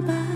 Bao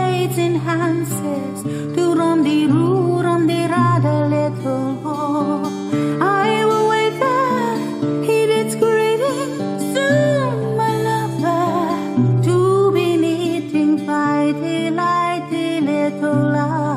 街头啦。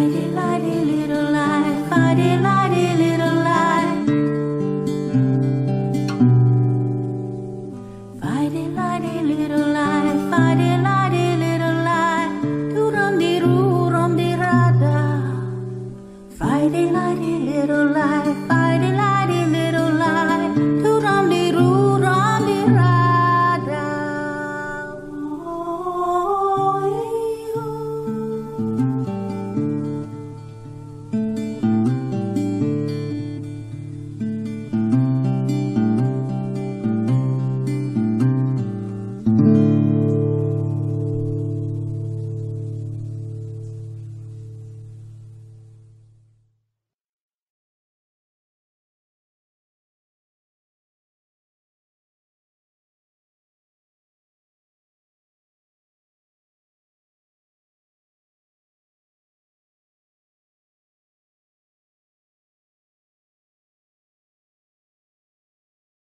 lighty, lighty little light, lighty, lighty.